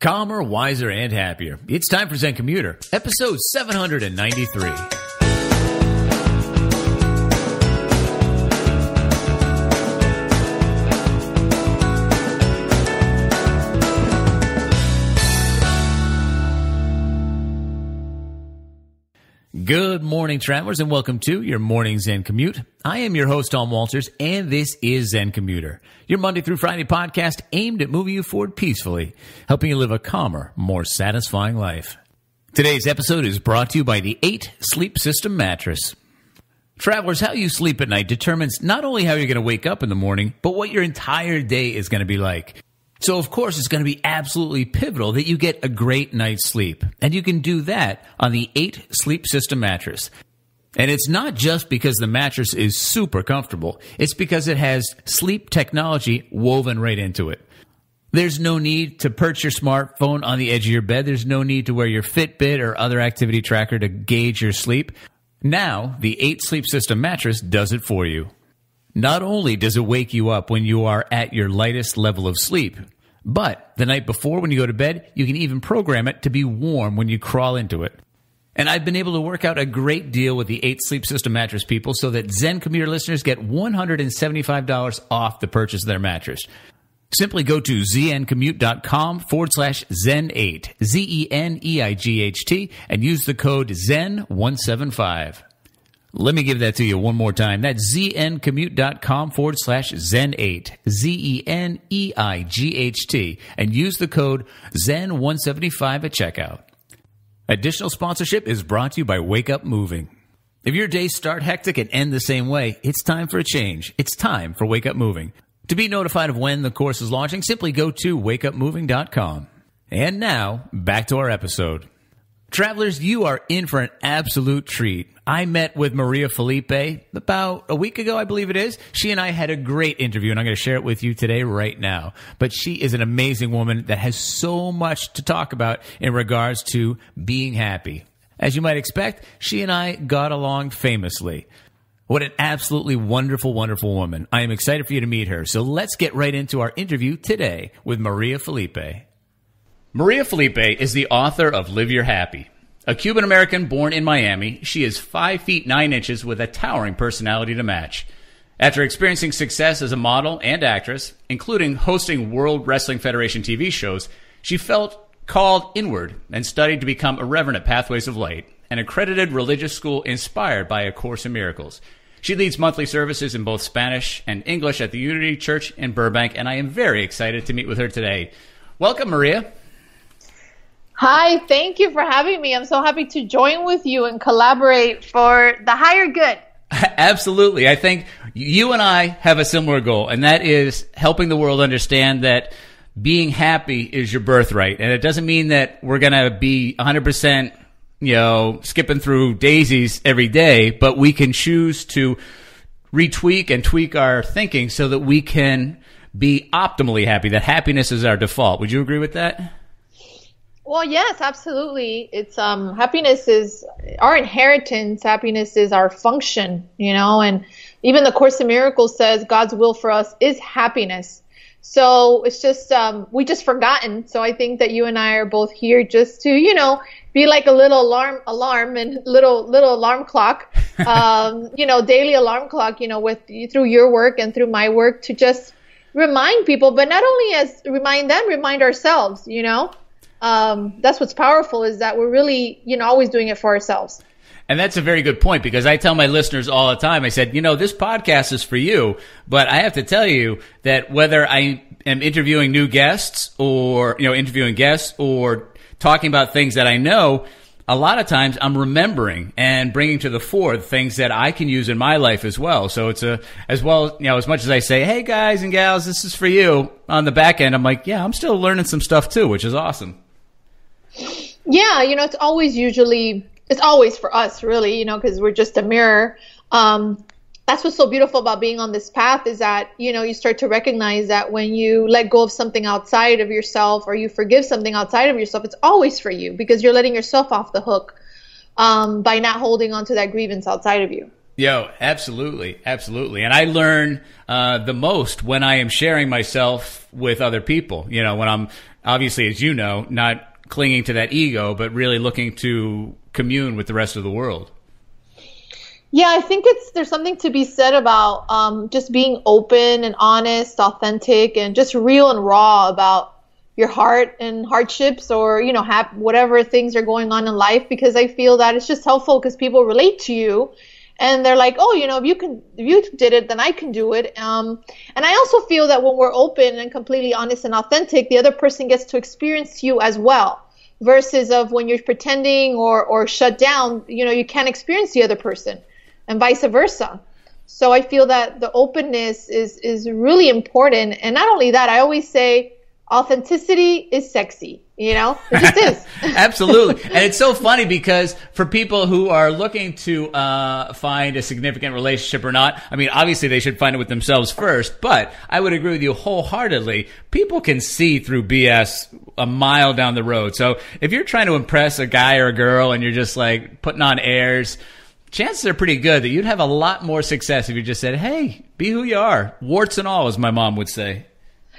Calmer, wiser, and happier. It's time for Zen Commuter, episode 793. Good morning, travelers, and welcome to your morning Zen commute. I am your host, Tom Walters, and this is Zen Commuter, your Monday through Friday podcast aimed at moving you forward peacefully, helping you live a calmer, more satisfying life. Today's episode is brought to you by the 8 Sleep System Mattress. Travelers, how you sleep at night determines not only how you're going to wake up in the morning, but what your entire day is going to be like. So, of course, it's going to be absolutely pivotal that you get a great night's sleep. And you can do that on the 8 Sleep System mattress. And it's not just because the mattress is super comfortable, it's because it has sleep technology woven right into it. There's no need to perch your smartphone on the edge of your bed. There's no need to wear your Fitbit or other activity tracker to gauge your sleep. Now, the 8 Sleep System mattress does it for you. Not only does it wake you up when you are at your lightest level of sleep, but the night before when you go to bed, you can even program it to be warm when you crawl into it. And I've been able to work out a great deal with the 8 Sleep System mattress people so that Zen Commuter listeners get $175 off the purchase of their mattress. Simply go to zencommute.com forward slash zen8, Z E N E I G H T, and use the code ZEN175. Let me give that to you one more time. That's zencommute.com forward slash zen8, Z E N E I G H T, and use the code ZEN175 at checkout. Additional sponsorship is brought to you by Wake Up Moving. If your days start hectic and end the same way, it's time for a change. It's time for Wake Up Moving. To be notified of when the course is launching, simply go to wakeupmoving.com. And now, back to our episode. Travelers, you are in for an absolute treat. I met with Maria Felipe about a week ago, I believe it is. She and I had a great interview, and I'm going to share it with you today, right now. But she is an amazing woman that has so much to talk about in regards to being happy. As you might expect, she and I got along famously. What an absolutely wonderful, wonderful woman. I am excited for you to meet her. So let's get right into our interview today with Maria Felipe. Maria Felipe is the author of Live Your Happy. A Cuban American born in Miami, she is 5 feet 9 inches with a towering personality to match. After experiencing success as a model and actress, including hosting World Wrestling Federation TV shows, she felt called inward and studied to become a reverend at Pathways of Light, an accredited religious school inspired by A Course in Miracles. She leads monthly services in both Spanish and English at the Unity Church in Burbank, and I am very excited to meet with her today. Welcome, Maria. Hi, thank you for having me. I'm so happy to join with you and collaborate for the higher good. Absolutely. I think you and I have a similar goal, and that is helping the world understand that being happy is your birthright. And it doesn't mean that we're going to be 100%, you know, skipping through daisies every day, but we can choose to retweak and tweak our thinking so that we can be optimally happy, that happiness is our default. Would you agree with that? Well, yes, absolutely. It's um happiness is our inheritance, happiness is our function, you know, and even the course in miracles says God's will for us is happiness. So it's just um we just forgotten. So I think that you and I are both here just to, you know, be like a little alarm alarm and little little alarm clock. um, you know, daily alarm clock, you know, with through your work and through my work to just remind people, but not only as remind them, remind ourselves, you know um, that's what's powerful is that we're really, you know, always doing it for ourselves. And that's a very good point because I tell my listeners all the time, I said, you know, this podcast is for you, but I have to tell you that whether I am interviewing new guests or, you know, interviewing guests or talking about things that I know, a lot of times I'm remembering and bringing to the fore things that I can use in my life as well. So it's a, as well, you know, as much as I say, Hey guys and gals, this is for you on the back end, I'm like, yeah, I'm still learning some stuff too, which is awesome. Yeah, you know, it's always usually it's always for us, really, you know, because we're just a mirror. Um, that's what's so beautiful about being on this path is that you know you start to recognize that when you let go of something outside of yourself or you forgive something outside of yourself, it's always for you because you're letting yourself off the hook um, by not holding on to that grievance outside of you. Yo, absolutely, absolutely. And I learn uh, the most when I am sharing myself with other people. You know, when I'm obviously, as you know, not clinging to that ego, but really looking to commune with the rest of the world. Yeah, I think it's there's something to be said about um, just being open and honest, authentic, and just real and raw about your heart and hardships or you know have whatever things are going on in life because I feel that it's just helpful because people relate to you and they're like, oh, you know, if you can, if you did it, then I can do it. Um, and I also feel that when we're open and completely honest and authentic, the other person gets to experience you as well. Versus of when you're pretending or or shut down, you know, you can't experience the other person and vice versa. So I feel that the openness is is really important. And not only that, I always say authenticity is sexy. You know, it just is. Absolutely. And it's so funny because for people who are looking to uh, find a significant relationship or not, I mean, obviously they should find it with themselves first, but I would agree with you wholeheartedly. People can see through BS a mile down the road. So if you're trying to impress a guy or a girl and you're just like putting on airs, chances are pretty good that you'd have a lot more success if you just said, "Hey, be who you are, warts and all," as my mom would say.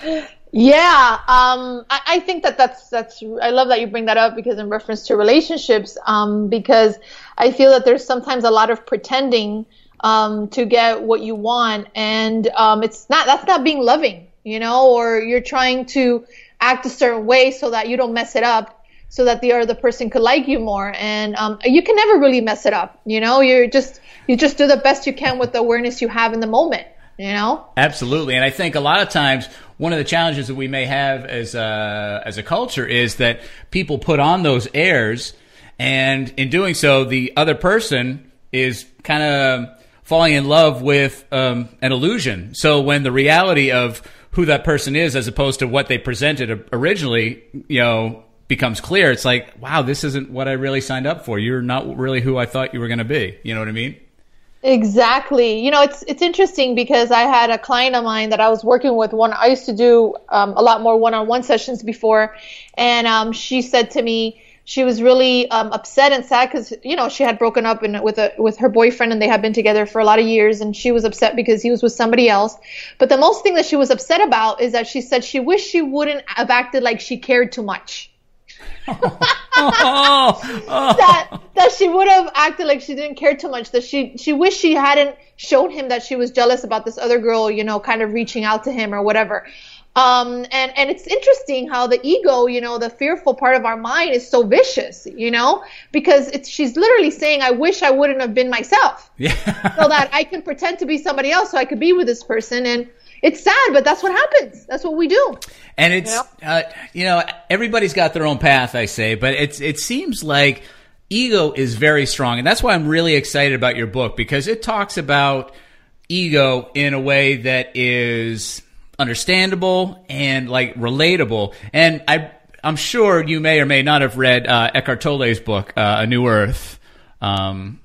Yeah, um, I, I, think that that's that's. I love that you bring that up because in reference to relationships, um, because I feel that there's sometimes a lot of pretending um, to get what you want, and um, it's not. That's not being loving, you know, or you're trying to act a certain way so that you don't mess it up so that the other person could like you more. And um, you can never really mess it up. You know, you're just you just do the best you can with the awareness you have in the moment. You know. Absolutely, and I think a lot of times one of the challenges that we may have as a, as a culture is that people put on those airs, and in doing so, the other person is kind of falling in love with um, an illusion. So when the reality of who that person is, as opposed to what they presented originally, you know, becomes clear, it's like, wow, this isn't what I really signed up for. You're not really who I thought you were going to be. You know what I mean? Exactly. You know, it's it's interesting because I had a client of mine that I was working with. One I used to do um, a lot more one-on-one sessions before, and um, she said to me she was really um, upset and sad because you know she had broken up in, with a with her boyfriend and they had been together for a lot of years, and she was upset because he was with somebody else. But the most thing that she was upset about is that she said she wished she wouldn't have acted like she cared too much that that she would have acted like she didn't care too much. That she she wished she hadn't shown him that she was jealous about this other girl, you know, kind of reaching out to him or whatever. Um, and and it's interesting how the ego, you know, the fearful part of our mind is so vicious, you know, because it's she's literally saying, "I wish I wouldn't have been myself, yeah. so that I can pretend to be somebody else, so I could be with this person." And it's sad, but that's what happens. That's what we do. And it's, you know? Uh, you know, everybody's got their own path, I say, but it's, it seems like ego is very strong. And that's why I'm really excited about your book because it talks about ego in a way that is understandable and like relatable. And I, I'm sure you may or may not have read uh, Eckhart Tolle's book, uh, A New Earth. Um,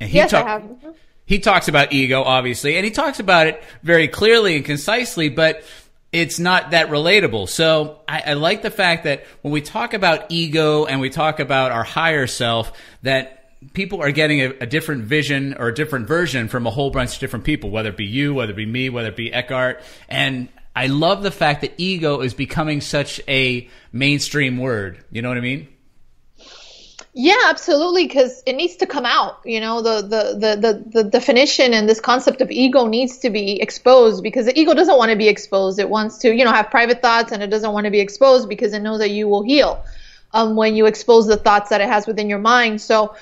and he yes, ta- I have he talks about ego, obviously, and he talks about it very clearly and concisely, but it's not that relatable. So I, I, like the fact that when we talk about ego and we talk about our higher self, that people are getting a, a, different vision or a different version from a whole bunch of different people, whether it be you, whether it be me, whether it be Eckhart. And I love the fact that ego is becoming such a mainstream word. You know what I mean? Yeah, absolutely, because it needs to come out. You know, the, the, the, the, the definition and this concept of ego needs to be exposed because the ego doesn't want to be exposed. It wants to, you know, have private thoughts and it doesn't want to be exposed because it knows that you will heal um, when you expose the thoughts that it has within your mind. So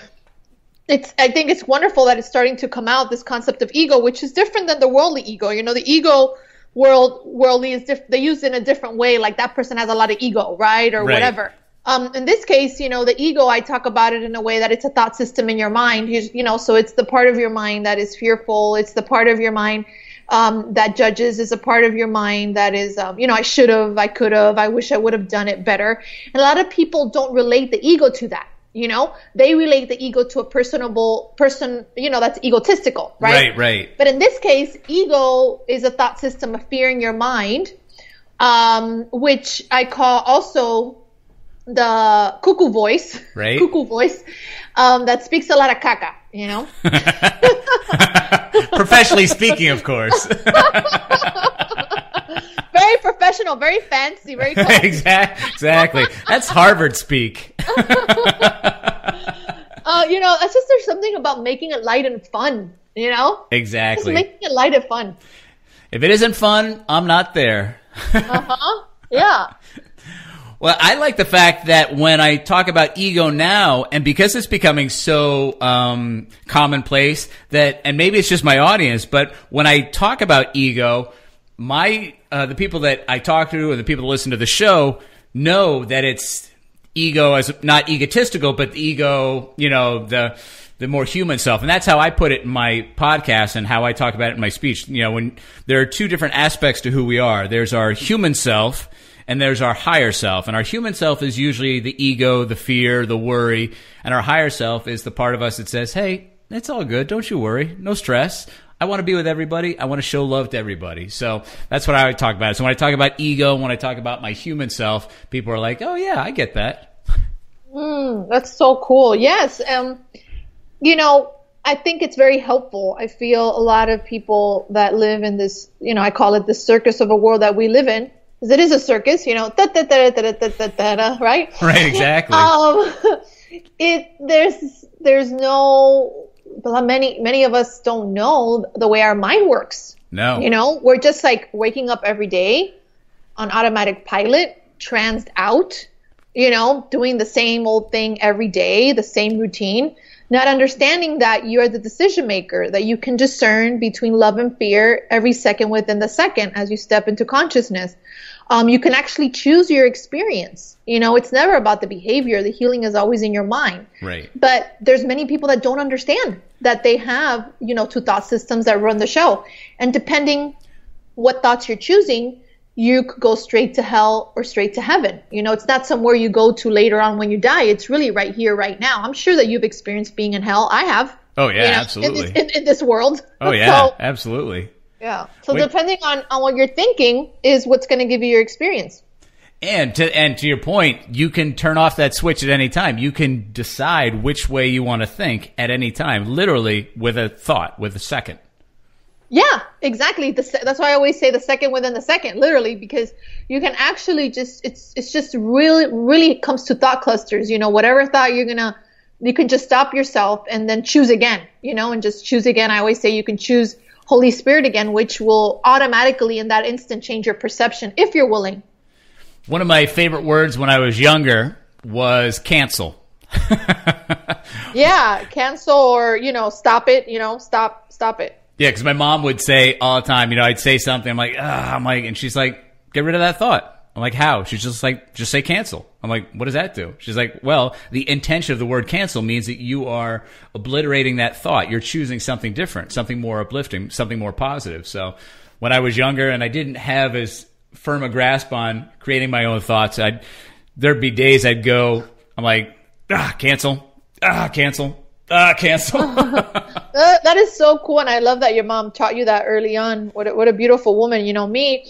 it's, I think it's wonderful that it's starting to come out, this concept of ego, which is different than the worldly ego. You know, the ego world worldly is diff- they use it in a different way like that person has a lot of ego right or right. whatever um, in this case, you know, the ego, I talk about it in a way that it's a thought system in your mind. You, you know, so it's the part of your mind that is fearful. It's the part of your mind um, that judges. Is a part of your mind that is, um, you know, I should have, I could have, I wish I would have done it better. And a lot of people don't relate the ego to that. You know, they relate the ego to a personable person, you know, that's egotistical, right? Right, right. But in this case, ego is a thought system of fear in your mind, um, which I call also the cuckoo voice, right? cuckoo voice, um, that speaks a lot of caca, you know. Professionally speaking, of course. very professional, very fancy, very exactly. Exactly. That's Harvard speak. Uh, you know, it's just there's something about making it light and fun. You know, just Exactly. making it light and fun. If it isn't fun, I'm not there. Uh huh. Yeah. Well, I like the fact that when I talk about ego now, and because it's becoming so um, commonplace that, and maybe it's just my audience, but when I talk about ego, my uh, the people that I talk to and the people that listen to the show know that it's ego as not egotistical, but the ego, you know, the the more human self, and that's how I put it in my podcast and how I talk about it in my speech. You know, when there are two different aspects to who we are. There's our human self and there's our higher self. And our human self is usually the ego, the fear, the worry. And our higher self is the part of us that says, hey, it's all good. Don't you worry. No stress. I want to be with everybody. I want to show love to everybody. So that's what I talk about. So when I talk about ego, when I talk about my human self, people are like, oh, yeah, I get that. That's so cool. Yes. Um, you know, I think it's very helpful. I feel a lot of people that live in this, you know, I call it the circus of a world that we live in. Because it is a circus, you know, da, da, da, da, da, da, da, da, right? Right, exactly. Um, it there's there's no but many many of us don't know the way our mind works. No. You know, we're just like waking up every day on automatic pilot, transed out, you know, doing the same old thing every day, the same routine, not understanding that you're the decision maker, that you can discern between love and fear every second within the second as you step into consciousness. Um, you can actually choose your experience. You know, it's never about the behavior. The healing is always in your mind. Right. But there's many people that don't understand that they have, you know, two thought systems that run the show. And depending what thoughts you're choosing, you could go straight to hell or straight to heaven. You know, it's not somewhere you go to later on when you die. It's really right here, right now. I'm sure that you've experienced being in hell. I have. Oh, yeah, you know, absolutely. In, in, in this world. Oh, yeah, So, absolutely. Yeah. So Wait. depending on, on what you're thinking is what's going to give you your experience. And to and to your point, you can turn off that switch at any time. You can decide which way you want to think at any time, literally with a thought, with a second. Yeah, exactly. The, that's why I always say the second within the second, literally, because you can actually just it's it's just really really comes to thought clusters. You know, whatever thought you're gonna, you can just stop yourself and then choose again. You know, and just choose again. I always say you can choose Holy Spirit again, which will automatically in that instant change your perception if you're willing. One of my favorite words when I was younger was cancel. Yeah, cancel or you know stop it. You know, stop stop it. Yeah, because my mom would say all the time, you know, I'd say something, I'm like, ah, I'm like, and she's like, get rid of that thought. I'm like, how? She's just like, just say cancel. I'm like, what does that do? She's like, well, the intention of the word cancel means that you are obliterating that thought. You're choosing something different, something more uplifting, something more positive. So when I was younger and I didn't have as firm a grasp on creating my own thoughts, I'd, there'd be days I'd go, I'm like, ah, cancel, ah, cancel, ah, cancel. Uh, that is so cool, and I love that your mom taught you that early on. What a, what a beautiful woman. You know, me,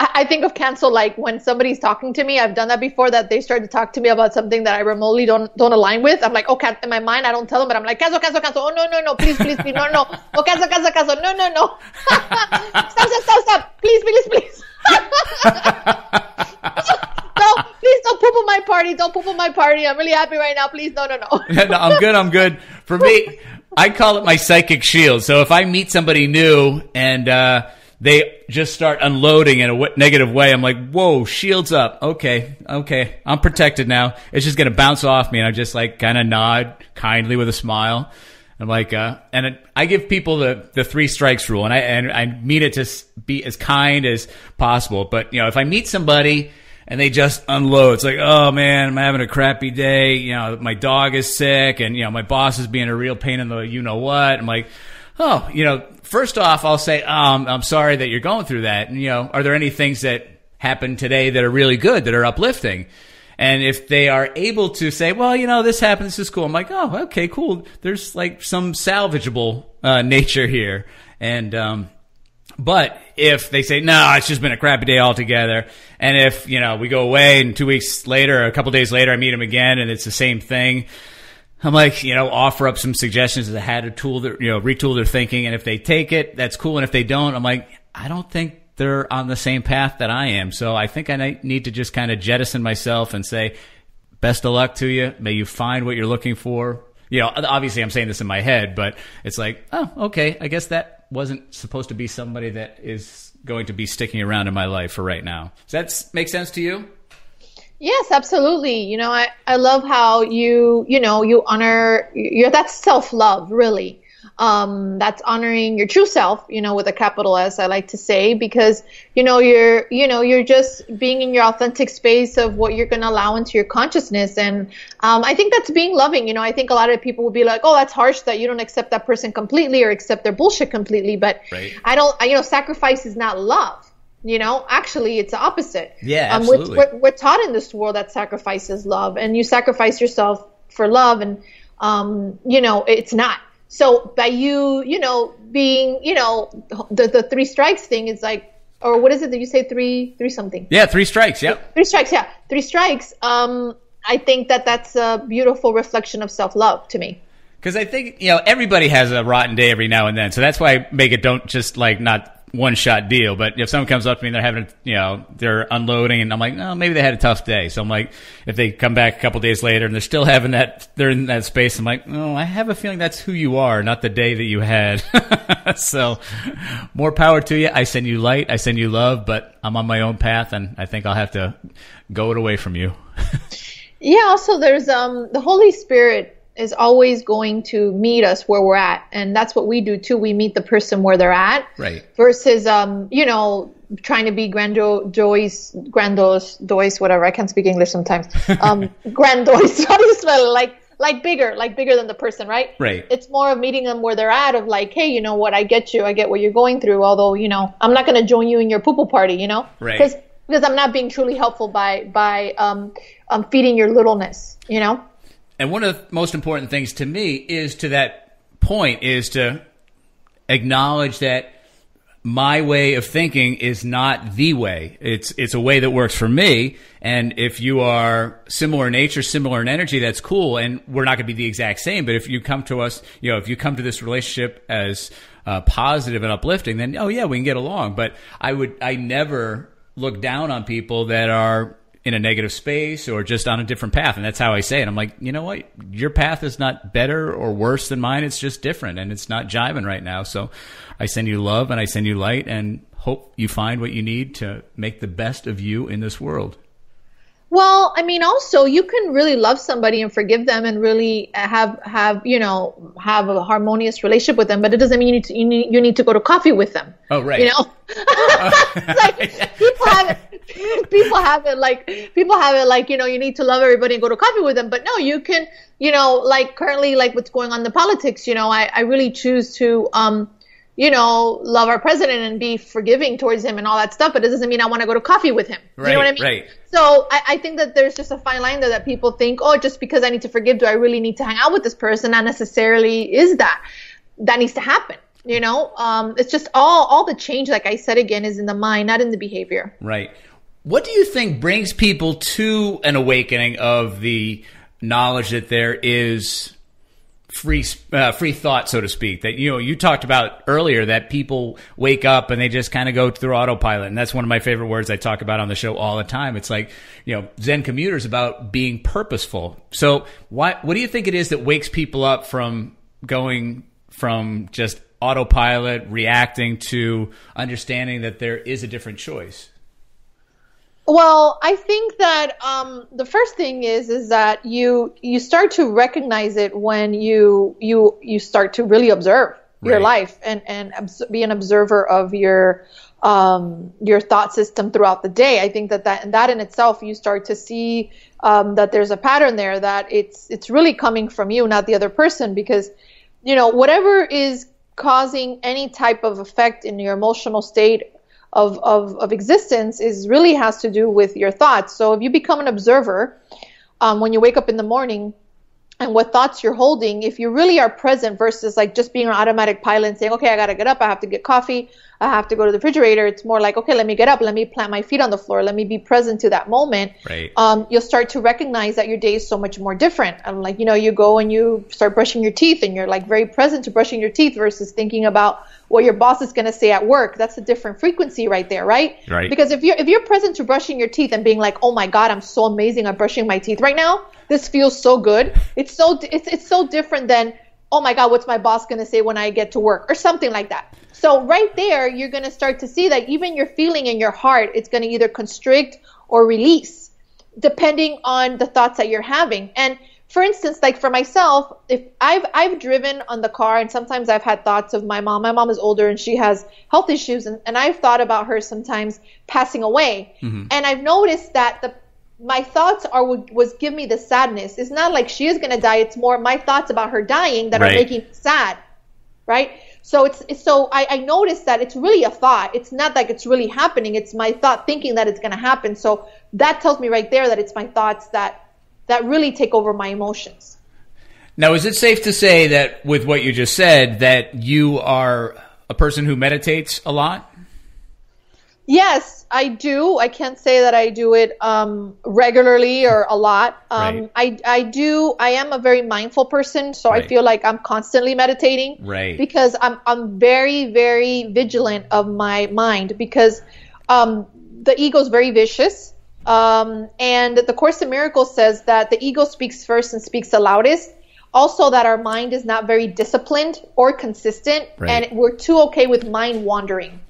I, think of cancel like when somebody's talking to me. I've done that before. That they start to talk to me about something that I remotely don't don't align with. I'm like, okay, in my mind, I don't tell them, but I'm like, cancel, cancel, cancel. Oh no, no, no, please, please, please, no, no. Oh, cancel, cancel, cancel. No, no, no. stop, stop, stop, stop. Please, please, please. no, please don't poop on my party. Don't poop on my party. I'm really happy right now. Please, no, no, no. no, I'm good. I'm good. For me, I call it my psychic shield. So if I meet somebody new and uh, they just start unloading in a w- negative way, I'm like, "Whoa, shields up. Okay, okay, I'm protected now. It's just gonna bounce off me." And I'm just like kind of nod kindly with a smile. I'm like, uh, and it, I give people the, the three strikes rule, and I and I mean it to be as kind as possible. But you know, if I meet somebody and they just unload. It's like, oh man, I'm having a crappy day. You know, my dog is sick, and you know, my boss is being a real pain in the you know what. I'm like, oh, you know, first off, I'll say, um, I'm sorry that you're going through that. And you know, are there any things that happened today that are really good, that are uplifting? And if they are able to say, well, you know, this happened, this is cool. I'm like, oh, okay, cool. There's like some salvageable uh, nature here, and um, but if they say, no, it's just been a crappy day altogether, and if, you know, we go away and two weeks later, or a couple days later, I meet them again and it's the same thing, I'm like, you know, offer up some suggestions as how to tool their, you know, retool their thinking. And if they take it, that's cool. And if they don't, I'm like, I don't think they're on the same path that I am. So I think I need to just kind of jettison myself and say, best of luck to you. May you find what you're looking for. You know, obviously I'm saying this in my head, but it's like, oh, okay. I guess that wasn't supposed to be somebody that is going to be sticking around in my life for right now. Does that make sense to you? Yes, absolutely. You know, I, I love how you, you know, you honor your, that's self love, really. Um, that's honoring your true self, you know, with a capital S, I like to say, because, you know, you're, you know, you're just being in your authentic space of what you're going to allow into your consciousness. And, um, I think that's being loving. You know, I think a lot of people will be like, oh, that's harsh that you don't accept that person completely or accept their bullshit completely. But right. I don't, I, you know, sacrifice is not love you know actually it's the opposite. Yeah absolutely. Um, we're, we're, we're, taught in this world that sacrifice is love and you sacrifice yourself for love and um, you know it's not. So by you you know being you know the, the three strikes thing is like or what is it that you say? Three three something. Yeah three strikes yeah three strikes yeah. Three strikes um i think that that's a beautiful reflection of self-love to me. Because I think you know everybody has a rotten day every now and then, so that's why I make it don't just like not one shot deal. But if someone comes up to me and they're having, a, you know, they're unloading, and I'm like, no, maybe they had a tough day. So I'm like, if they come back a couple days later and they're still having that, they're in that space. I'm like, oh, I have a feeling that's who you are, not the day that you had. so more power to you. I send you light. I send you love, but I'm on my own path, and I think I'll have to go it away from you. yeah. Also, there's um the Holy Spirit is always going to meet us where we're at. And that's what we do too. We meet the person where they're at right. versus um you know trying to be grandiose grandiose whatever. I can't speak english sometimes. Um grandiose how do you spell it like like bigger like bigger than the person right? Right. It's more of meeting them where they're at of like hey you know what? I get you. I get what you're going through. Although you know i'm not going to join you in your poo poo party you know? Right. Because because i'm not being truly helpful by by um um feeding your littleness you know and one of the most important things to me is to that point is to acknowledge that my way of thinking is not the way. It's it's a way that works for me. And if you are similar in nature, similar in energy, that's cool. And we're not going to be the exact same. But if you come to us, you know, if you come to this relationship as uh, positive and uplifting, then oh yeah, we can get along. But I would I never look down on people that are in a negative space or just on a different path. And that's how I say it. I'm like, you know what? Your path is not better or worse than mine. It's just different and it's not jiving right now. So I send you love and I send you light and hope you find what you need to make the best of you in this world. Well, I mean, also you can really love somebody and forgive them and really have have you know have a harmonious relationship with them, but it doesn't mean you need to you need, you need to go to coffee with them. Oh, right. You know, like people have people have it like people have it like you know you need to love everybody and go to coffee with them, but no, you can you know like currently like what's going on in the politics. You know, I I really choose to um you know, love our president and be forgiving towards him and all that stuff, but it doesn't mean I want to go to coffee with him. Right, you know what I mean? Right. So I, I, think that there's just a fine line there that people think, oh, just because I need to forgive, do I really need to hang out with this person? Not necessarily is that. That needs to happen. You know, um, it's just all all the change, like I said again, is in the mind, not in the behavior. Right. What do you think brings people to an awakening of the knowledge that there is free uh, free thought, so to speak. That you know you talked about earlier that people wake up and they just kind of go through autopilot, and that's one of my favorite words I talk about on the show all the time. It's like you know Zen commuters about being purposeful. So what do you think it is that wakes people up from going from just autopilot reacting to understanding that there is a different choice? Well, I think that um, the first thing is is that you you start to recognize it when you you you start to really observe right. your life and and be an observer of your um, your thought system throughout the day. I think that that and that in itself you start to see um, that there's a pattern there that it's it's really coming from you, not the other person, because you know whatever is causing any type of effect in your emotional state of, of, of existence is really has to do with your thoughts. So if you become an observer, um, when you wake up in the morning, and what thoughts you're holding, if you really are present versus like just being an automatic pilot and saying, okay, I got to get up, I have to get coffee, I have to go to the refrigerator. It's more like, okay, let me get up, let me plant my feet on the floor, let me be present to that moment. Right. Um, you'll start to recognize that your day is so much more different. And like, you know, you go and you start brushing your teeth and you're like very present to brushing your teeth versus thinking about what your boss is going to say at work. That's a different frequency right there, right? Right. Because if you're if you're present to brushing your teeth and being like, "Oh my god, I'm so amazing at brushing my teeth right now. This feels so good." It's so it's it's so different than, "Oh my god, what's my boss going to say when I get to work?" or something like that. So right there, you're going to start to see that even your feeling in your heart, it's going to either constrict or release depending on the thoughts that you're having. And for instance, like for myself, if I've I've driven on the car and sometimes I've had thoughts of my mom. My mom is older and she has health issues and, and I've thought about her sometimes passing away. Mm-hmm. And I've noticed that the my thoughts are would, was give me the sadness. It's not like she is going to die. It's more my thoughts about her dying that Right. are making me sad, right? So it's, it's so I, I noticed that it's really a thought. It's not like it's really happening. It's my thought thinking that it's going to happen. So that tells me right there that it's my thoughts that that really take over my emotions. Now, is it safe to say that with what you just said, that you are a person who meditates a lot? Yes, I do. I can't say that I do it um, regularly or a lot. Um, I I do. I am a very mindful person, so Right. I feel like I'm constantly meditating. Right. Because I'm I'm very very vigilant of my mind because um, the ego is very vicious. Um, and the Course in Miracles says that the ego speaks first and speaks the loudest. Also, that our mind is not very disciplined or consistent, Right. and we're too okay with mind wandering.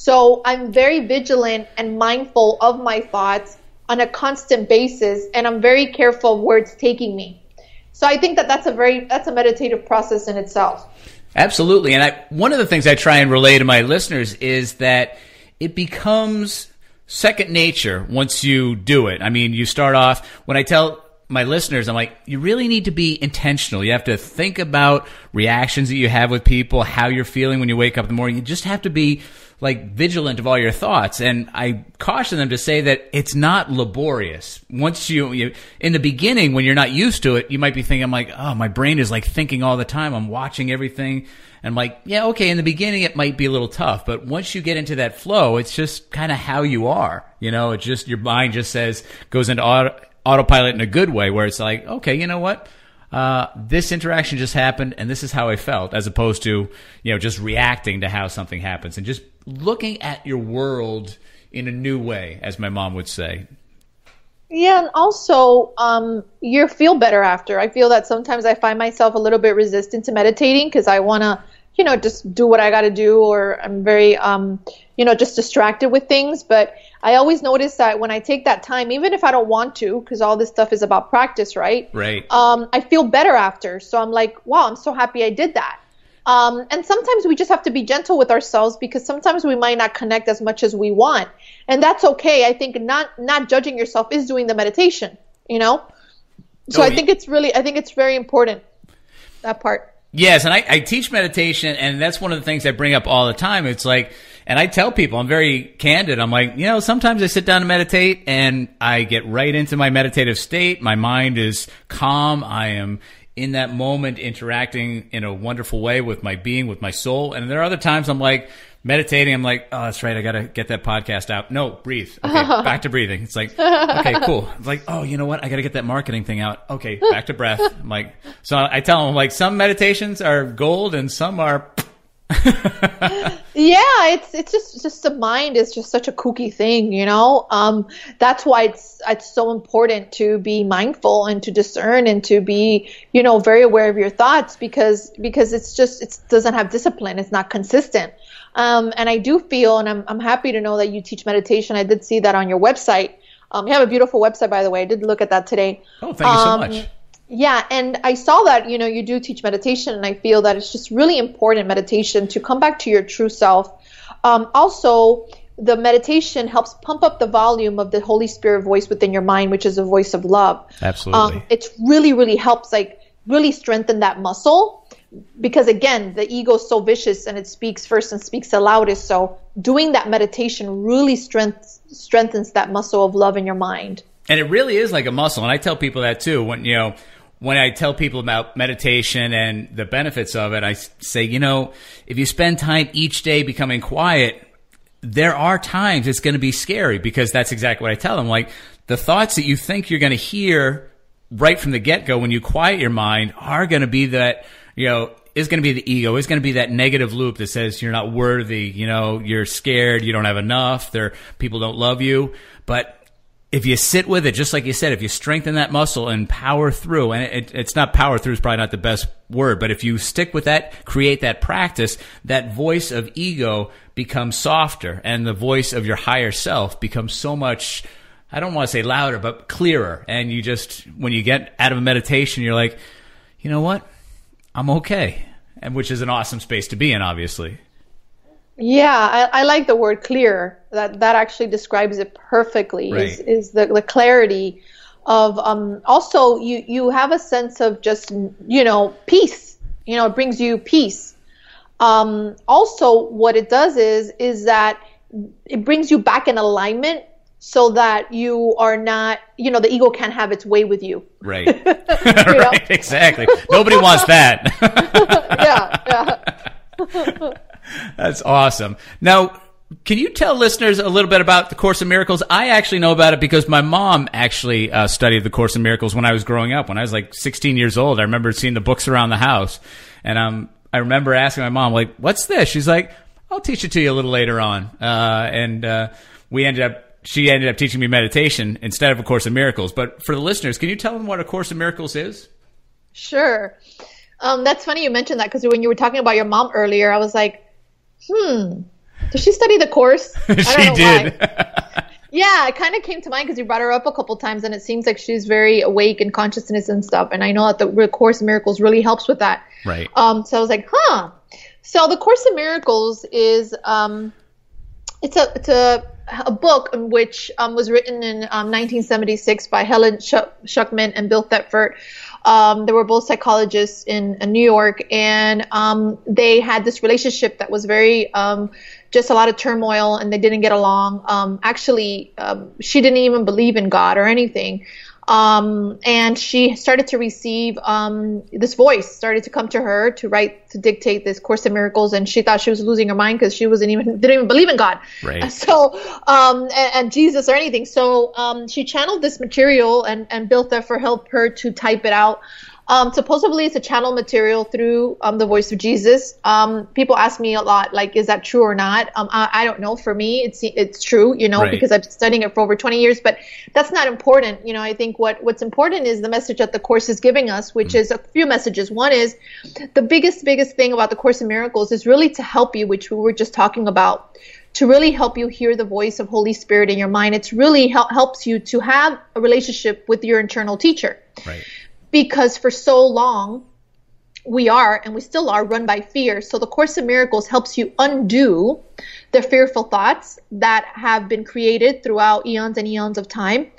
So I'm very vigilant and mindful of my thoughts on a constant basis, and I'm very careful of where it's taking me. So I think that that's a very that's a meditative process in itself. Absolutely. And I, one of the things I try and relay to my listeners is that it becomes second nature once you do it. I mean, you start off, when I tell my listeners, I'm like, you really need to be intentional. You have to think about reactions that you have with people, how you're feeling when you wake up in the morning. You just have to be like vigilant of all your thoughts. And I caution them to say that it's not laborious. Once you, you, in the beginning, when you're not used to it, you might be thinking, like, oh, my brain is like thinking all the time. I'm watching everything. And I'm like, yeah, okay. In the beginning, it might be a little tough, but once you get into that flow, it's just kind of how you are. You know, it just, your mind just says, goes into auto, autopilot in a good way where it's like, okay, you know what? Uh, this interaction just happened and this is how I felt as opposed to, you know, just reacting to how something happens and just looking at your world in a new way, as my mom would say. Yeah, and also um, you feel better after. I feel that sometimes I find myself a little bit resistant to meditating because I want to, you know, just do what I got to do, or I'm very, um, you know, just distracted with things. But I always notice that when I take that time, even if I don't want to, because all this stuff is about practice, right? Right. Um, I feel better after. So I'm like, wow, I'm so happy I did that. Um, and sometimes we just have to be gentle with ourselves because sometimes we might not connect as much as we want, and that's okay. I think not not judging yourself is doing the meditation, you know. So Oh, I think it's really I think it's very important that part. Yes, and I, I teach meditation, and that's one of the things I bring up all the time. It's like, and I tell people, I'm very candid. I'm like, you know, sometimes I sit down and meditate, and I get right into my meditative state. My mind is calm. I am in that moment interacting in a wonderful way with my being, with my soul. And there are other times I'm like meditating. I'm like, oh, that's right. I got to get that podcast out. No, breathe. Okay, back to breathing. It's like, okay, cool. It's like, oh, you know what? I got to get that marketing thing out. Okay, back to breath. I'm like, so I tell them, like, some meditations are gold and some are. Yeah, it's it's just just the mind is just such a kooky thing, you know. Um, that's why it's it's so important to be mindful and to discern and to be you know very aware of your thoughts because because it's just it doesn't have discipline. It's not consistent. Um, and I do feel, and I'm I'm happy to know that you teach meditation. I did see that on your website. Um, you have a beautiful website, by the way. I did look at that today. Oh, thank you so Um, much. Yeah, and I saw that you know you do teach meditation, and I feel that it's just really important meditation to come back to your true self. Um, also, the meditation helps pump up the volume of the Holy Spirit voice within your mind, which is a voice of love. Absolutely. Um, it's really, really helps like really strengthen that muscle because again, the ego is so vicious and it speaks first and speaks the loudest. So doing that meditation really strengthens strengthens that muscle of love in your mind. And it really is like a muscle. And I tell people that too. When, you know, when I tell people about meditation and the benefits of it, I say, you know, if you spend time each day becoming quiet, there are times it's going to be scary because that's exactly what I tell them. Like the thoughts that you think you're going to hear right from the get go when you quiet your mind are going to be that, you know, is going to be the ego, is going to be that negative loop that says you're not worthy, you know, you're scared, you don't have enough, there people don't love you. But if you sit with it, just like you said, if you strengthen that muscle and power through, and it, it's not power through is probably not the best word, but if you stick with that, create that practice, that voice of ego becomes softer and the voice of your higher self becomes so much, I don't want to say louder, but clearer. And you just, when you get out of a meditation, you're like, you know what? I'm okay. And which is an awesome space to be in, obviously. Yeah, I, I, like the word clear. That that actually describes it perfectly. Right. Is is the, the clarity of um also you you have a sense of just you know peace. You know, it brings you peace. Um also what it does is is that it brings you back in alignment so that you are not, you know, the ego can't have its way with you. Right. right. Exactly. Nobody wants that. yeah. Yeah. That's awesome. Now, can you tell listeners a little bit about the Course in Miracles? I actually know about it because my mom actually uh, studied the Course in Miracles when I was growing up. When I was like 16 years old, I remember seeing the books around the house, and um, I remember asking my mom, like, "What's this?" She's like, "I'll teach it to you a little later on." Uh, and uh, we ended up. She ended up teaching me meditation instead of a Course in Miracles. But for the listeners, can you tell them what a Course in Miracles is? Sure. Um, that's funny you mentioned that because when you were talking about your mom earlier, I was like, hmm, did she study the course? she did. yeah, it kind of came to mind because you brought her up a couple times, and it seems like she's very awake in consciousness and stuff. And I know that the Course in Miracles really helps with that. Right. Um. So I was like, huh. So the Course in Miracles is um, it's a it's a a book in which um, was written in um, 1976 by Helen Schucman and Bill Thetford. Um, they were both psychologists in, in New York, and um, they had this relationship that was very um, just a lot of turmoil, and they didn't get along. Um, actually, um, she didn't even believe in God or anything. Um, and she started to receive um, this voice started to come to her to write to dictate this course in miracles. And she thought she was losing her mind because she wasn't even didn't even believe in god. Right. So um, and, and, jesus or anything. So um, she channeled this material and and Bill Thetford help her to type it out um, supposedly, it's a channel material through um, the voice of Jesus. Um, people ask me a lot, like, is that true or not? Um, I, I, don't know. For me, it's it's true, you know, right. because I've been studying it for over 20 years. But that's not important. You know, I think what what's important is the message that the course is giving us, which mm is a few messages. One is the biggest biggest thing about the Course in Miracles is really to help you, which we were just talking about to really help you hear the voice of Holy Spirit in your mind. It's really help, helps you to have a relationship with your internal teacher. Right because for so long we are and we still are run by fear. So the Course in Miracles helps you undo the fearful thoughts that have been created throughout eons and eons of time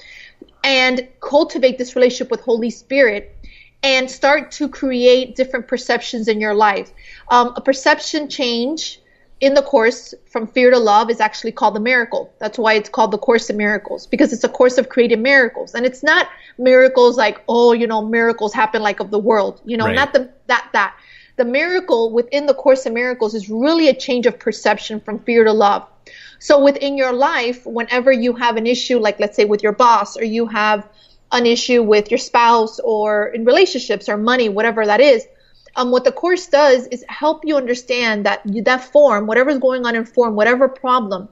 and cultivate this relationship with Holy Spirit and start to create different perceptions in your life. Um, a perception change in the course from fear to love is actually called the miracle. That's why it's called the course of miracles because it's a course of creating miracles. And it's not miracles like, oh, you know, miracles happen like of the world, you know, right. not the, that, that. The miracle within the course of miracles is really a change of perception from fear to love. So within your life, whenever you have an issue, like let's say with your boss or you have an issue with your spouse or in relationships or money, whatever that is, um, what the course does is help you understand that that form, whatever's going on in form, whatever problem,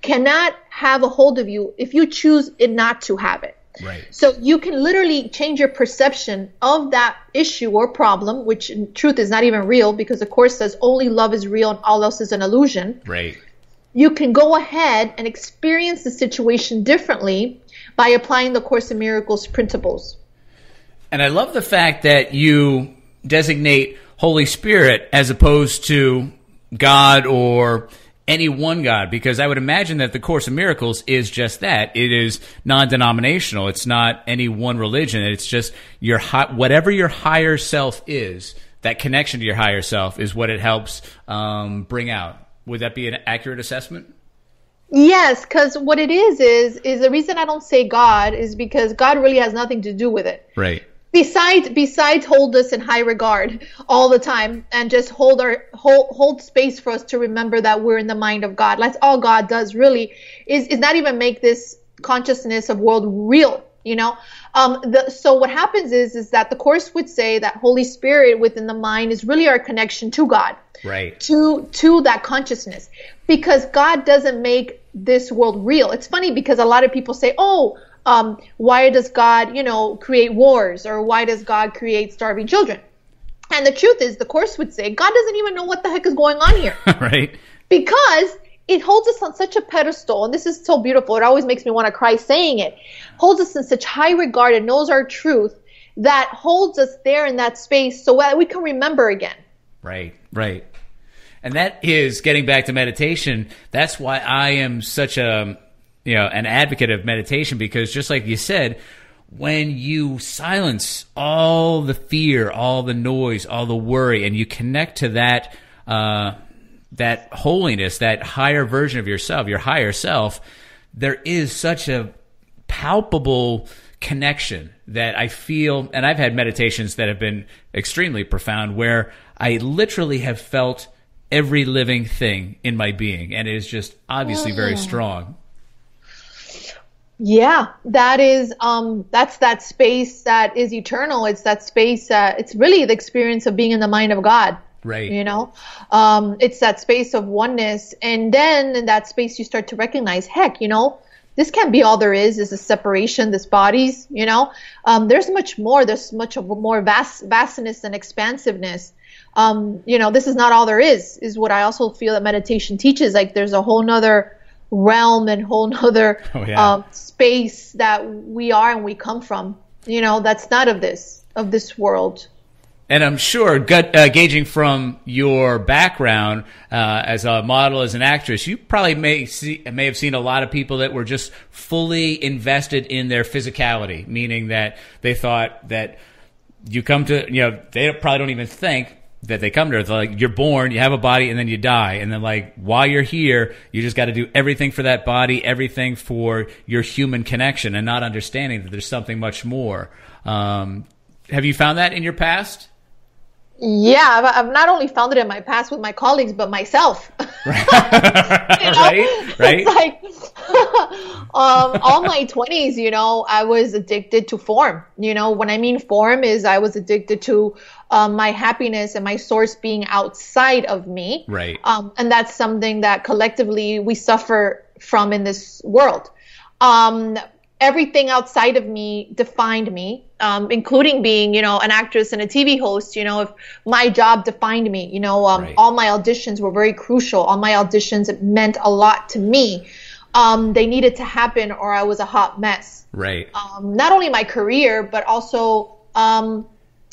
cannot have a hold of you if you choose it not to have it. Right. So you can literally change your perception of that issue or problem, which in truth is not even real because the course says only love is real and all else is an illusion. Right. You can go ahead and experience the situation differently by applying the Course in Miracles principles. And I love the fact that you designate Holy Spirit as opposed to God or any one God, because I would imagine that the Course of Miracles is just that. It is non-denominational. It's not any one religion. It's just your whatever your higher self is. That connection to your higher self is what it helps um, bring out. Would that be an accurate assessment? Yes, because what it is is is the reason I don't say God is because God really has nothing to do with it. Right besides besides hold us in high regard all the time and just hold our hold hold space for us to remember that we're in the mind of God. That's all God does really is is not even make this consciousness of world real you know? Um, the, so what happens is is that the course would say that holy spirit within the mind is really our connection to god. Right. To to that consciousness. Because god doesn't make this world real. It's funny because a lot of people say oh um, why does God, you know, create wars or why does God create starving children? And the truth is, the course would say God doesn't even know what the heck is going on here. right. Because it holds us on such a pedestal, and this is so beautiful. It always makes me want to cry saying it. Holds us in such high regard and knows our truth that holds us there in that space so that we can remember again. Right, right. And that is getting back to meditation. That's why I am such a you know an advocate of meditation because just like you said when you silence all the fear all the noise all the worry and you connect to that uh, that holiness that higher version of yourself your higher self there is such a palpable connection that I feel, and I've had meditations that have been extremely profound where I literally have felt every living thing in my being, and it is just obviously very strong. Yeah, that is um that's that space that is eternal. It's that space uh it's really the experience of being in the mind of God. Right. You know? Um it's that space of oneness and then in that space you start to recognize, heck, you know, this can't be all there is is a separation this bodies you know um, there's much more there's much of more vast vastness and expansiveness um, you know this is not all there is is what i also feel that meditation teaches like there's a whole nother realm and whole nother oh, yeah. um, space that we are and we come from. You know, that's not of this of this world. And I'm sure, gut, uh, gauging from your background uh, as a model, as an actress, you probably may see, may have seen a lot of people that were just fully invested in their physicality, meaning that they thought that you come to, you know, they probably don't even think that they come to. It's like you're born, you have a body, and then you die. And then like while you're here, you just got to do everything for that body, everything for your human connection, and not understanding that there's something much more. Um, have you found that in your past? Yeah, I've, I've, not only found it in my past with my colleagues, but myself. Right, you know? right, right. It's like um, all my twenties, you know, I was addicted to form. You know, when I mean form is I was addicted to um, my happiness and my source being outside of me. Right. Um, and that's something that collectively we suffer from in this world. Um, everything outside of me defined me, um, including being, you know, an actress and a TV host. You know, if my job defined me, you know, um, right. all my auditions were very crucial. All my auditions meant a lot to me. Um, they needed to happen, or I was a hot mess. Right. Um, not only my career, but also um,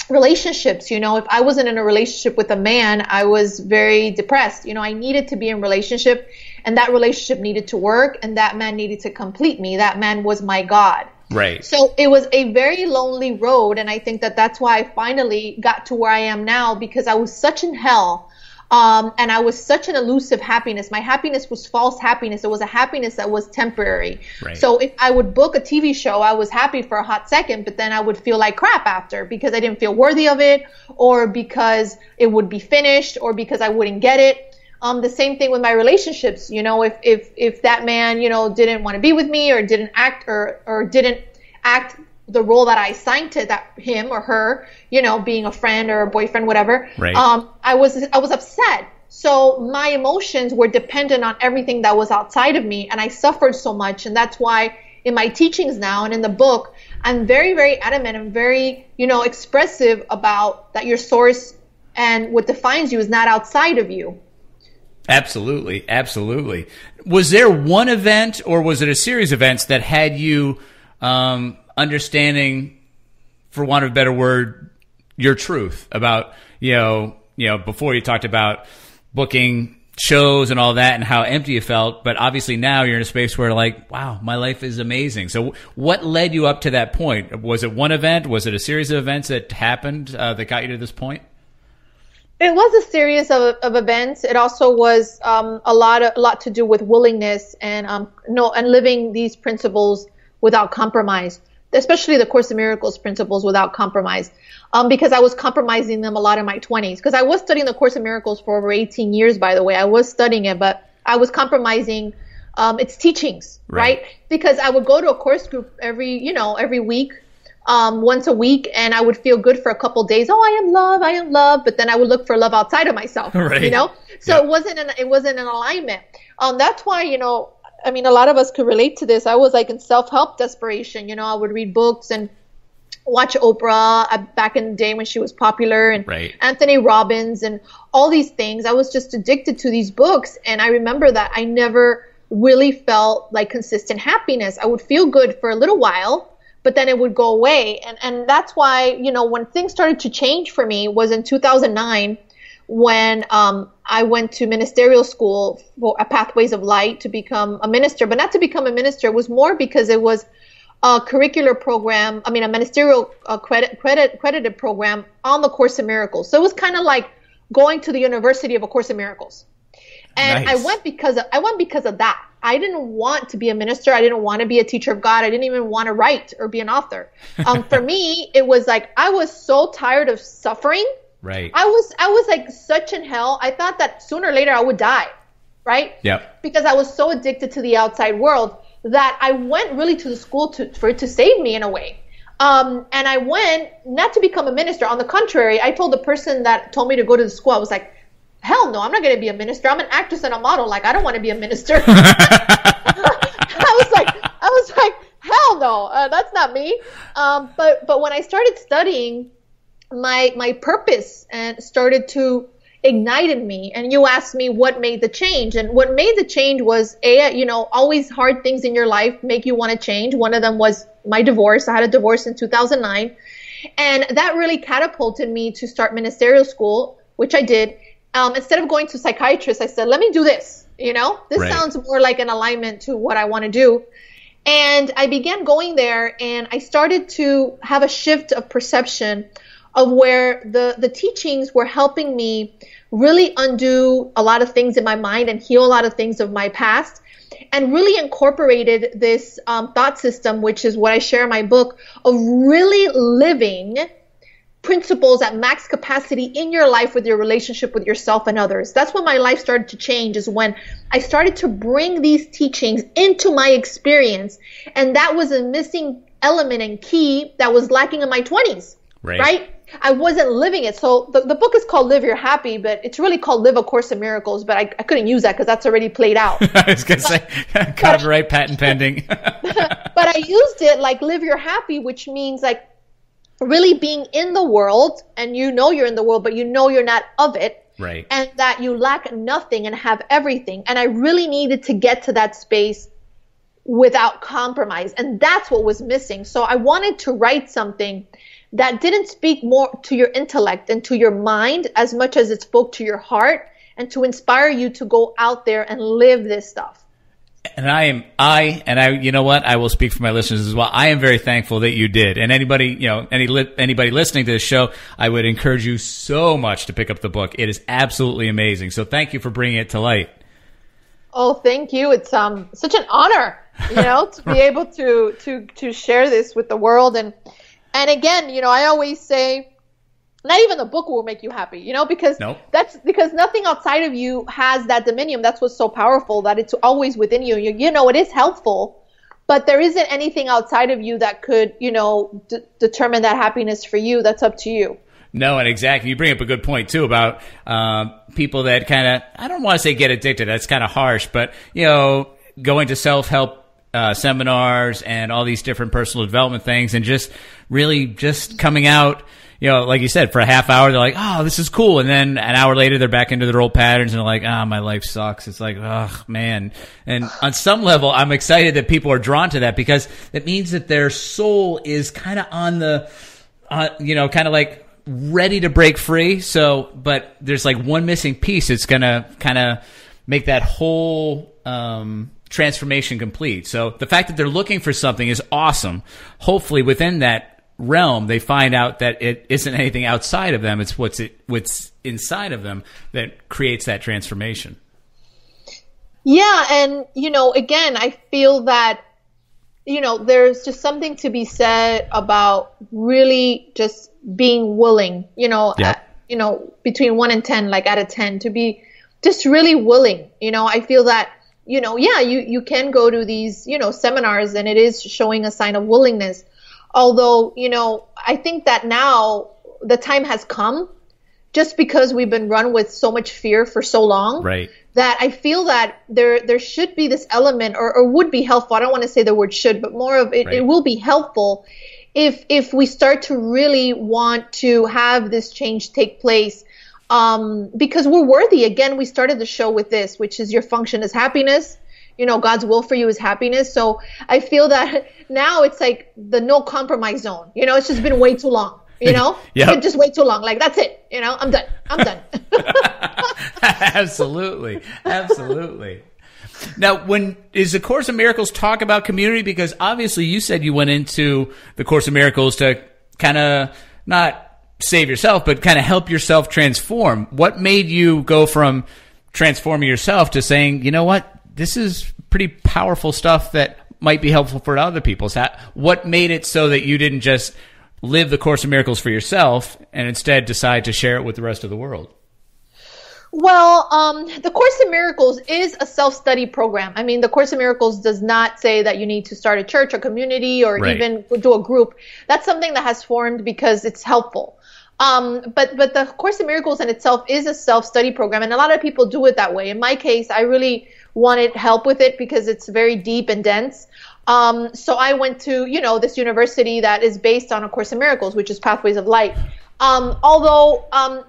relationships you know if i wasn't in a relationship with a man i was very depressed you know i needed to be in relationship and that relationship needed to work and that man needed to complete me that man was my god right so it was a very lonely road and i think that that's why i finally got to where i am now because i was such in hell um, and I was such an elusive happiness. My happiness was false happiness. It was a happiness that was temporary. Right. So if I would book a TV show, I was happy for a hot second, but then I would feel like crap after because I didn't feel worthy of it or because it would be finished or because I wouldn't get it. Um, the same thing with my relationships. You know, if, if, if that man, you know, didn't want to be with me or didn't act or, or didn't act the role that I assigned to that him or her, you know, being a friend or a boyfriend, whatever. Right. Um, I was I was upset. So my emotions were dependent on everything that was outside of me, and I suffered so much, and that's why in my teachings now and in the book, I'm very very adamant and very you know expressive about that your source and what defines you is not outside of you. Absolutely, absolutely. Was there one event, or was it a series of events that had you? Um, understanding, for want of a better word, your truth about you know you know before you talked about booking shows and all that and how empty you felt but obviously now you're in a space where like wow my life is amazing so what led you up to that point was it one event was it a series of events that happened uh, that got you to this point it was a series of, of events. It also was um, a lot of, a lot to do with willingness and um, no and living these principles without compromise. especially the Course in Miracles principles without compromise, um, because I was compromising them a lot in my 20s. Because I was studying the Course in Miracles for over 18 years, by the way. I was studying it, but I was compromising um, its teachings, right. right? Because I would go to a course group every, you know, every week, um, once a week, and I would feel good for a couple days. Oh, I am love, I am love, but then I would look for love outside of myself, right. you know. So it wasn't an it wasn't an alignment. Um, that's why you know I mean, a lot of us could relate to this. I was like in self help desperation. You know, I would read books and watch Oprah uh, back in the day when she was popular and right. Anthony Robbins and all these things. I was just addicted to these books. And I remember that I never really felt like consistent happiness. I would feel good for a little while, but then it would go away. And, and that's why, you know, when things started to change for me was in 2009 when um, I went to ministerial school for a Pathways of Light to become a minister, but not to become a minister. It was more because it was a curricular program. I mean, a ministerial uh, credit, credit credited program on the Course in Miracles. So it was kind of like going to the University of A Course in Miracles. And nice. I went because of, I went because of that. I didn't want to be a minister. I didn't want to be a teacher of God. I didn't even want to write or be an author. Um, for me, it was like I was so tired of suffering Right. I was I was like such in hell. I thought that sooner or later I would die. Right? Yep. Because I was so addicted to the outside world that I went really to the school to for it to save me in a way. Um, and I went not to become a minister. On the contrary, I told the person that told me to go to the school, I was like, hell no, I'm not going to be a minister. I'm an actress and a model. Like, I don't want to be a minister. I was like, I was like, hell no, uh, that's not me. Um, but, but when I started studying, my my purpose and started to ignite in me and you asked me what made the change and what made the change was a you know always hard things in your life make you want to change one of them was my divorce i had a divorce in 2009 and that really catapulted me to start ministerial school which i did um, instead of going to psychiatrist i said let me do this you know this right. sounds more like an alignment to what i want to do and i began going there and i started to have a shift of perception of where the, the teachings were helping me really undo a lot of things in my mind and heal a lot of things of my past and really incorporated this um, thought system, which is what I share in my book, of really living principles at max capacity in your life with your relationship with yourself and others. That's when my life started to change, is when I started to bring these teachings into my experience. And that was a missing element and key that was lacking in my 20s. Right. right? I wasn't living it. So the, the book is called Live Your Happy, but it's really called Live A Course in Miracles, but I, I couldn't use that because that's already played out. I was going to say, copyright patent pending. but I used it like Live Your Happy, which means like really being in the world and you know you're in the world, but you know you're not of it. Right. And that you lack nothing and have everything. And I really needed to get to that space without compromise. And that's what was missing. So I wanted to write something that didn't speak more to your intellect and to your mind as much as it spoke to your heart and to inspire you to go out there and live this stuff. And I am, I, and I, you know what? I will speak for my listeners as well. I am very thankful that you did. And anybody, you know, any, anybody listening to this show, I would encourage you so much to pick up the book. It is absolutely amazing. So thank you for bringing it to light. Oh, thank you. It's, um, such an honor, you know, to be able to, to, to share this with the world and, and again, you know, I always say, not even the book will make you happy, you know, because nope. that's because nothing outside of you has that dominion. That's what's so powerful that it's always within you. You, you know, it is helpful, but there isn't anything outside of you that could, you know, d- determine that happiness for you. That's up to you. No, and exactly. You bring up a good point too about um, people that kind of, I don't want to say get addicted. That's kind of harsh, but you know, going to self help uh, seminars and all these different personal development things and just really just coming out you know, like you said, for a half hour, they're like, oh, this is cool. And then an hour later, they're back into their old patterns and they're like, oh, my life sucks. It's like, oh, man. And on some level, I'm excited that people are drawn to that because it means that their soul is kind of on the, uh, you know, kind of like ready to break free. So, but there's like one missing piece. It's going to kind of make that whole, um, transformation complete. So the fact that they're looking for something is awesome. Hopefully within that realm, they find out that it isn't anything outside of them. It's what's it, what's inside of them that creates that transformation. Yeah. And, you know, again, I feel that you know, there's just something to be said about really just being willing, you know, Yeah. at, you know, between one and 10, like out of 10 to be just really willing. You know, I feel that, you know, yeah, you, you can go to these, you know, seminars and it is showing a sign of willingness. Although, you know, I think that now the time has come just because we've been run with so much fear for so long Right. that I feel that there there should be this element or, or would be helpful. I don't want to say the word should, but more of it, Right. it will be helpful if if we start to really want to have this change take place. Um, because we're worthy. Again, we started the show with this, which is your function is happiness. You know, God's will for you is happiness. So I feel that now it's like the no compromise zone. You know, it's just been way too long. You know, Yep. just way too long. Like that's it. You know, I'm done. I'm done. absolutely, absolutely. Now, when is the Course of Miracles talk about community? Because obviously, you said you went into the Course of Miracles to kind of not save yourself, but kind of help yourself transform. What made you go from transforming yourself to saying, you know what, this is pretty powerful stuff that might be helpful for other people? So what made it so that you didn't just live the Course of Miracles for yourself and instead decide to share it with the rest of the world? Well, um, the Course in Miracles is a self-study program. I mean, the Course in Miracles does not say that you need to start a church, a community, or Right. even do a group. That's something that has formed because it's helpful. Um, but but the Course in Miracles in itself is a self-study program, and a lot of people do it that way. In my case, I really wanted help with it because it's very deep and dense. Um, so I went to you know this university that is based on a Course in Miracles, which is Pathways of Light. Um, although um,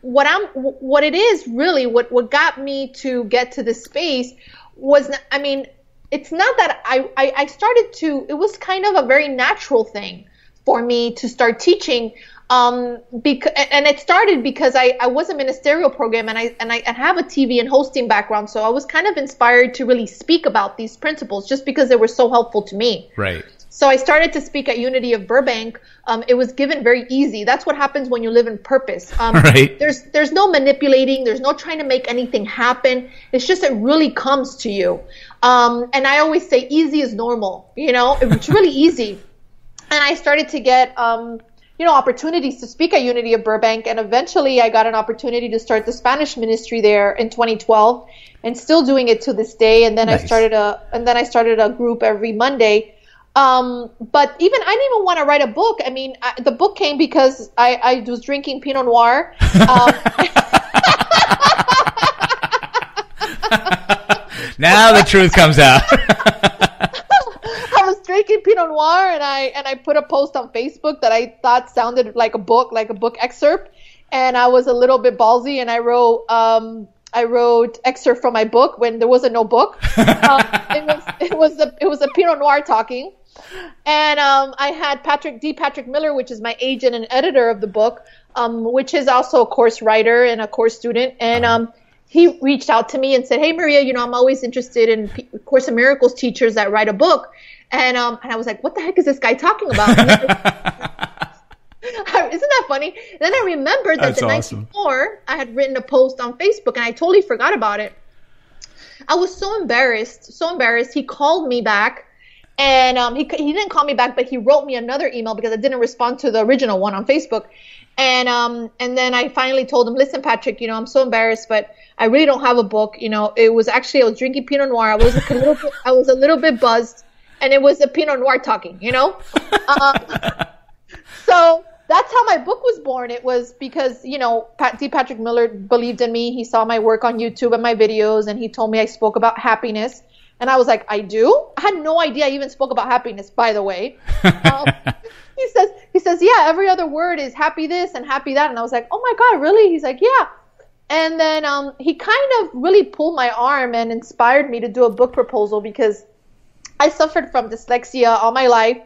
what I'm what it is really what what got me to get to this space was I mean it's not that I, I I started to it was kind of a very natural thing for me to start teaching um because and it started because I, I was a ministerial program and I and I and have a TV and hosting background so I was kind of inspired to really speak about these principles just because they were so helpful to me. Right. So I started to speak at Unity of Burbank. Um, it was given very easy. That's what happens when you live in purpose. Um, Right. There's there's no manipulating. There's no trying to make anything happen. It's just it really comes to you. Um, and I always say easy is normal. You know, it's really easy. And I started to get um, you know opportunities to speak at Unity of Burbank, and eventually I got an opportunity to start the Spanish ministry there in 2012, and still doing it to this day. And then I started a and then I started a group every Monday. Um, but even I didn't even want to write a book. I mean, I, the book came because I, I was drinking Pinot Noir. Um, Now the truth comes out. Pinot Noir, and I and I put a post on Facebook that I thought sounded like a book, like a book excerpt, and I was a little bit ballsy, and I wrote um, I wrote excerpt from my book when there wasn't no book. um, it was it was a it was a Pinot Noir talking, and um, I had Patrick D. Patrick Miller, which is my agent and editor of the book, um, which is also a course writer and a course student, and um, he reached out to me and said, "Hey Maria, you know I'm always interested in P- Course of Miracles teachers that write a book," and um, and I was like, "What the heck is this guy talking about?" Isn't that funny? Then I remembered that That's the night awesome. before I had written a post on Facebook and I totally forgot about it. I was so embarrassed, so embarrassed. He called me back, and um, he he didn't call me back, but he wrote me another email because I didn't respond to the original one on Facebook. And um, and then I finally told him, listen, Patrick, you know, I'm so embarrassed, but I really don't have a book. You know, it was actually I was drinking Pinot Noir. I was a little bit, I was a little bit buzzed, and it was a Pinot Noir talking. You know. Um, so that's how my book was born. It was because you know Pat, D. Patrick Miller believed in me. He saw my work on YouTube and my videos, and he told me I spoke about happiness. And I was like, I do. I had no idea I even spoke about happiness. By the way, um, he says he says yeah. Every other word is happy this and happy that. And I was like, oh my god, really? He's like, yeah. And then um, he kind of really pulled my arm and inspired me to do a book proposal because I suffered from dyslexia all my life.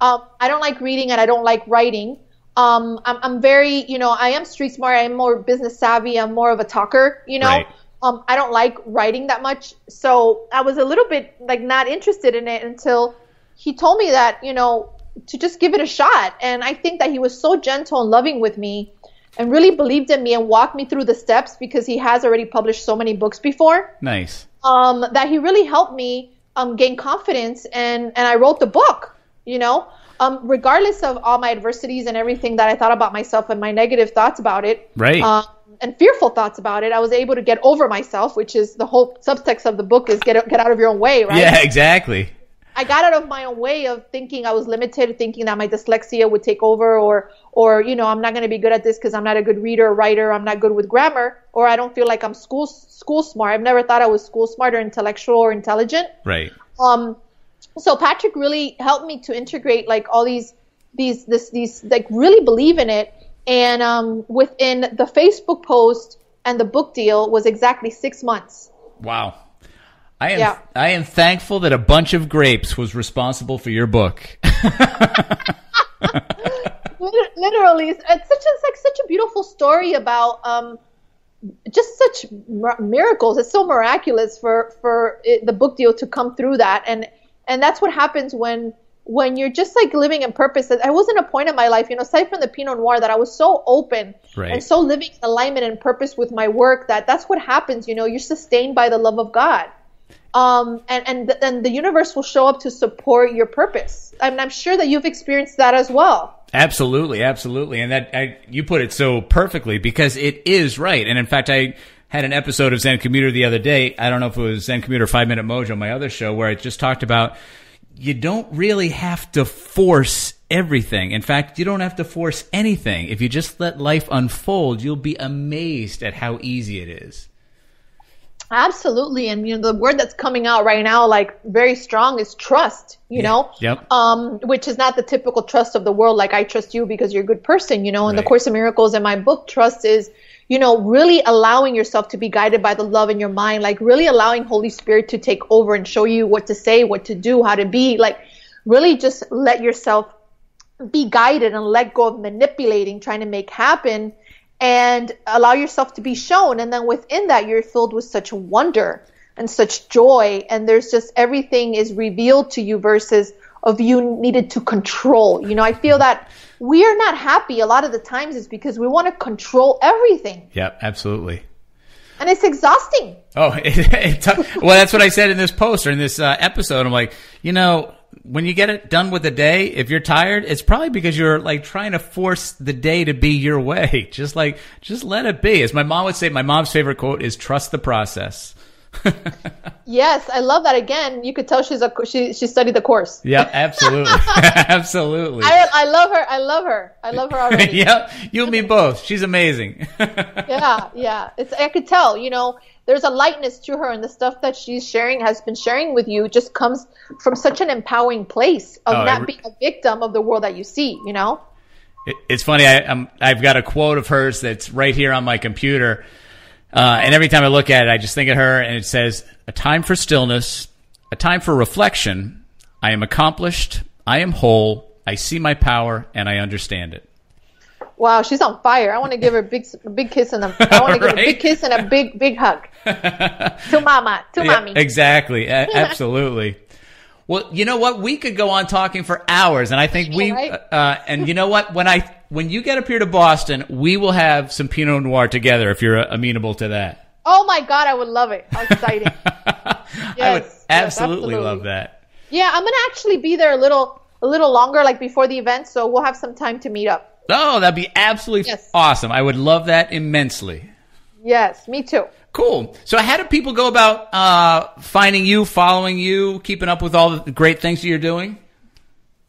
Um, I don't like reading and I don't like writing. Um, I'm, I'm very, you know, I am street smart. I'm more business savvy. I'm more of a talker, you know. Right. Um, I don't like writing that much. So I was a little bit like not interested in it until he told me that, you know, to just give it a shot. And I think that he was so gentle and loving with me and really believed in me and walked me through the steps because he has already published so many books before nice. um, that he really helped me um, gain confidence and and I wrote the book. You know, um, regardless of all my adversities and everything that I thought about myself and my negative thoughts about it, Right. Um, and fearful thoughts about it, I was able to get over myself, which is the whole subtext of the book is get get out of your own way, right? Yeah, exactly. I got out of my own way of thinking I was limited, thinking that my dyslexia would take over, or or you know I'm not going to be good at this because I'm not a good reader or writer, I'm not good with grammar, or I don't feel like I'm school school smart. I've never thought I was school smart or intellectual or intelligent. Right. Um, so Patrick really helped me to integrate like all these these this these like really believe in it, and um, within the Facebook post and the book deal was exactly six months. Wow. I am Yeah. I am thankful that a bunch of grapes was responsible for your book. Liter- literally it's it's such a it's like such a beautiful story about um just such miracles. It's so miraculous for for it, the book deal to come through that. And and that's what happens when when you're just like living in purpose. I wasn't a point in my life you know aside from the pinot noir that i was so open Right. and so living in alignment and purpose with my work that that's what happens you know you're sustained by the love of god um, and and th- and the universe will show up to support your purpose. And I'm sure that you've experienced that as well. Absolutely, absolutely, and that I, you put it so perfectly because it is right. And in fact, I had an episode of Zen Commuter the other day. I don't know if it was Zen Commuter Five Minute Mojo, on my other show, where I just talked about you don't really have to force everything. In fact, you don't have to force anything. If you just let life unfold, you'll be amazed at how easy it is. Absolutely. And you know, the word that's coming out right now, like very strong, is trust, you know? Yep. Um, which is not the typical trust of the world, like I trust you because you're a good person, you know, in the Course of Miracles in my book, trust is, you know, really allowing yourself to be guided by the love in your mind, like really allowing Holy Spirit to take over and show you what to say, what to do, how to be, like really just let yourself be guided and let go of manipulating, trying to make happen, and allow yourself to be shown. And then within that, you're filled with such wonder and such joy. And there's just everything is revealed to you versus of you needed to control. You know, I feel that we are not happy a lot of the times is because we want to control everything. Yep, absolutely. And it's exhausting. Oh, it, it, well, that's what I said in this post or in this uh, episode. I'm like, you know, when you get it done with the day, if you're tired, it's probably because you're like trying to force the day to be your way. Just like, just let it be. As my mom would say, my mom's favorite quote is "Trust the process." Yes, I love that. Again, you could tell she's a she she studied the course. Yeah, absolutely, absolutely. I I love her. I love her. I love her already. yep, you and me both. She's amazing. yeah, yeah. It's I could tell, you know, there's a lightness to her and the stuff that she's sharing has been sharing with you just comes from such an empowering place of Oh, not re- being a victim of the world that you see, you know? It- It's funny. I, I'm, I've got a quote of hers that's right here on my computer, uh, and every time I look at it, I just think of her, and it says, "A time for stillness, a time for reflection. I am accomplished. I am whole. I see my power, and I understand it." Wow, she's on fire. I want to give her a big a big kiss and a I want to give a big kiss and a big big hug. to mama, to Yeah, mommy. exactly. Absolutely. Well, you know what? We could go on talking for hours, and I think we. Right. Uh, and you know what? When I when you get up here to Boston, we will have some Pinot Noir together if you're uh, amenable to that. Oh my god, I would love it. How exciting. I would Yes, yes, absolutely, absolutely. love that. yeah, I'm gonna actually be there a little a little longer, like before the event, so we'll have some time to meet up. Oh, that'd be absolutely Yes. awesome. I would love that immensely. Yes, me too. Cool. So, how do people go about uh, finding you, following you, keeping up with all the great things that you're doing?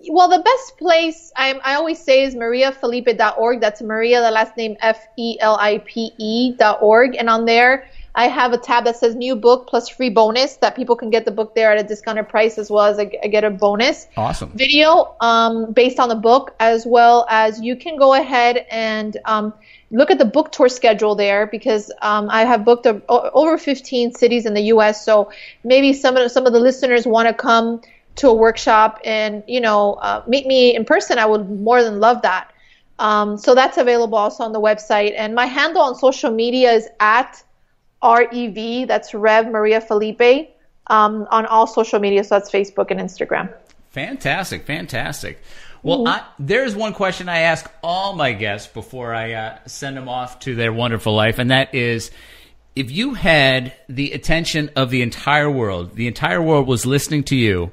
Well, the best place I'm, I always say is mariafelipe.org. That's Maria, the last name F E L I P E dot org. And on there, I have a tab that says new book plus free bonus that people can get the book there at a discounted price as well as I, I get a bonus Awesome. video um, based on the book, as well as you can go ahead and um, look at the book tour schedule there because um, I have booked a, over 15 cities in the U.S. So maybe some of some of the listeners want to come to a workshop and you know uh, meet me in person. I would more than love that. Um, so that's available also on the website. And my handle on social media is at REV. That's Rev Maria Felipe um, on all social media. So that's Facebook and Instagram. Fantastic, fantastic. Well, I, there's one question I ask all my guests before I uh, send them off to their wonderful life, and that is if you had the attention of the entire world, the entire world was listening to you,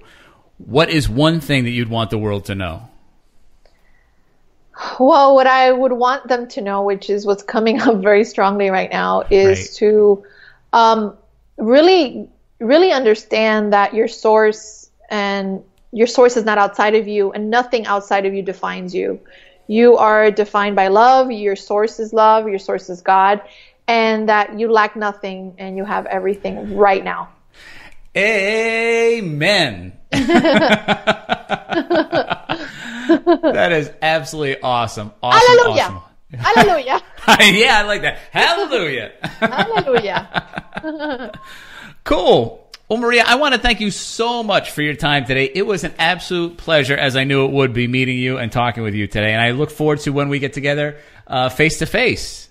what is one thing that you'd want the world to know? Well, what I would want them to know, which is what's coming up very strongly right now, is Right. to um, really, really understand that your source and your source is not outside of you, and nothing outside of you defines you. You are defined by love. Your source is love. Your source is God, and that you lack nothing and you have everything right now. Amen. that is absolutely awesome. Awesome. Hallelujah! awesome. Hallelujah! yeah, I like that. Hallelujah. Hallelujah! Cool. Well, Maria, I want to thank you so much for your time today. It was an absolute pleasure, as I knew it would be, meeting you and talking with you today. And I look forward to when we get together uh, face to face.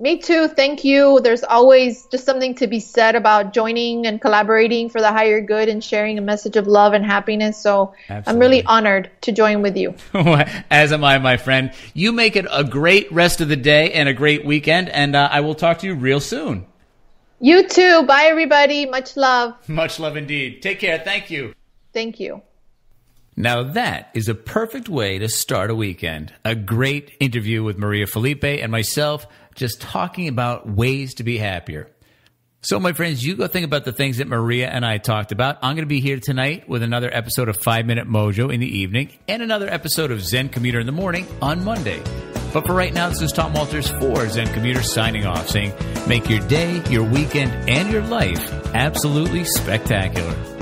Me too. Thank you. There's always just something to be said about joining and collaborating for the higher good and sharing a message of love and happiness. So I'm really honored to join with you. As am I, my friend. You make it a great rest of the day and a great weekend, and uh, I will talk to you real soon. You too. Bye, everybody. Much love. Much love indeed. Take care. Thank you. Thank you. Now that is a perfect way to start a weekend. A great interview with Maria Felipe and myself just talking about ways to be happier. So, my friends, you go think about the things that Maria and I talked about. I'm going to be here tonight with another episode of 5 Minute Mojo in the evening and another episode of Zen Commuter in the morning on Monday. But for right now, this is Tom Walters for Zen Commuter signing off, saying, make your day, your weekend, and your life absolutely spectacular.